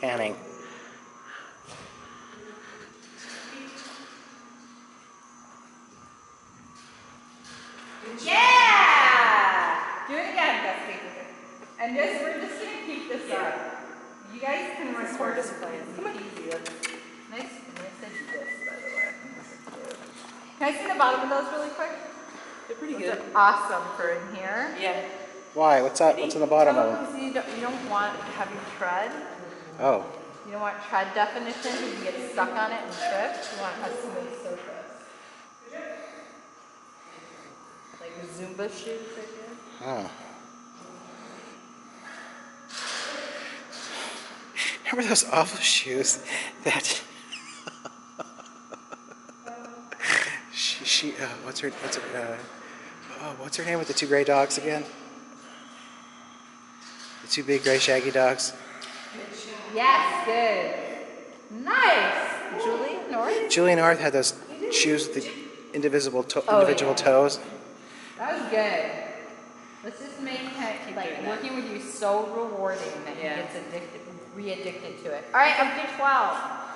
panning. Yeah! Do it again, Dusty. And this, we're just gonna keep this up. You guys can record this play. Come on. Easy. Nice. Nice to do this, by the way. Can I see the bottom of those really quick? They're pretty Those good. are awesome for in here. Yeah. Why? What's up? What's on the bottom of them? You don't, you don't want heavy tread. Oh, You don't want tread definition you get stuck on it and trip. You want a smooth surface. Like Zumba shoes, I guess. oh. Remember those awful shoes that she, she uh, what's her what's her uh, oh, what's her name with the two gray dogs again? The two big gray shaggy dogs. Yes, good. Nice. Julie North? Julie North had those shoes with the indivisible to- Oh, individual yeah. toes. That was good. Let's just make him, like, working with you so rewarding that he Yeah. gets addicted, re-addicted to it. All right, I'm day 12. Oh, wait, this